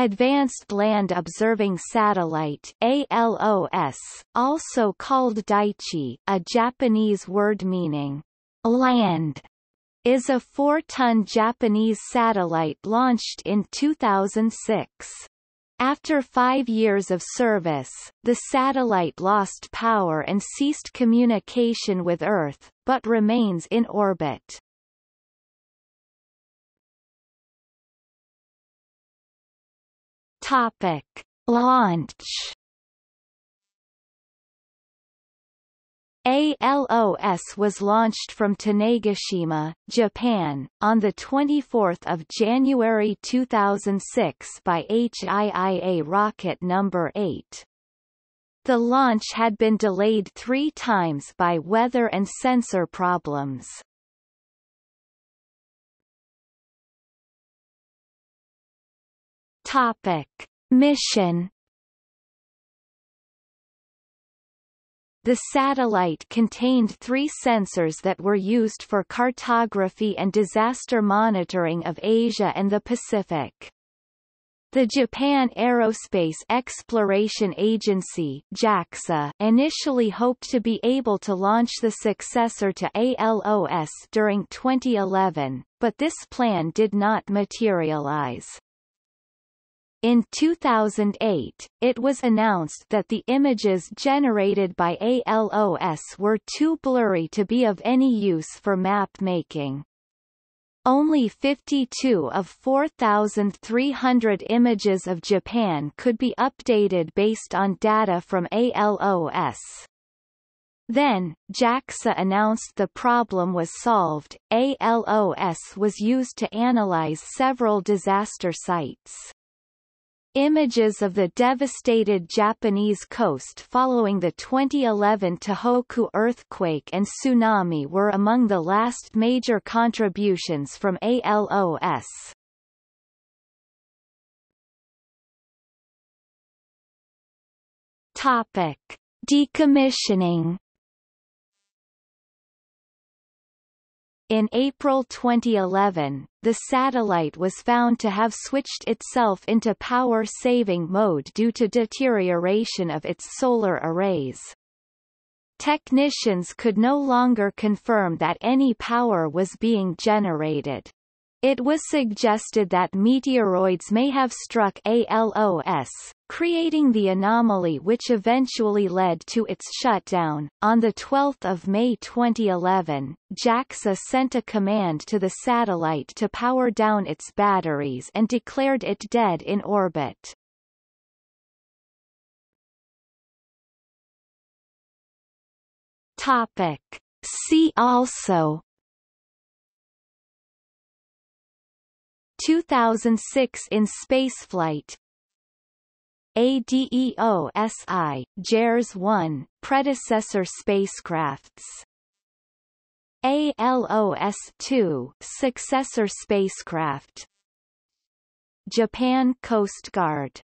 Advanced Land Observing Satellite ALOS, also called Daichi, a Japanese word meaning land, is a 4-ton Japanese satellite launched in 2006. After five years of service, the satellite lost power and ceased communication with Earth, but remains in orbit. Topic. Launch ALOS was launched from Tanegashima, Japan, on 24 January 2006 by HIIA rocket No. 8. The launch had been delayed three times by weather and sensor problems. Topic. Mission The satellite contained three sensors that were used for cartography and disaster monitoring of Asia and the Pacific. The Japan Aerospace Exploration Agency JAXA initially hoped to be able to launch the successor to ALOS during 2011, but this plan did not materialize. In 2008, it was announced that the images generated by ALOS were too blurry to be of any use for map making. Only 52 of 4,300 images of Japan could be updated based on data from ALOS. Then, JAXA announced the problem was solved. ALOS was used to analyze several disaster sites. Images of the devastated Japanese coast following the 2011 Tohoku earthquake and tsunami were among the last major contributions from ALOS. Topic: Decommissioning In April 2011, the satellite was found to have switched itself into power-saving mode due to deterioration of its solar arrays. Technicians could no longer confirm that any power was being generated. It was suggested that meteoroids may have struck ALOS, creating the anomaly which eventually led to its shutdown. On 12 May 2011, JAXA sent a command to the satellite to power down its batteries and declared it dead in orbit. Topic. See also 2006 in spaceflight. ADEOSI, JERS 1, predecessor spacecrafts. ALOS-2, successor spacecraft. Japan Coast Guard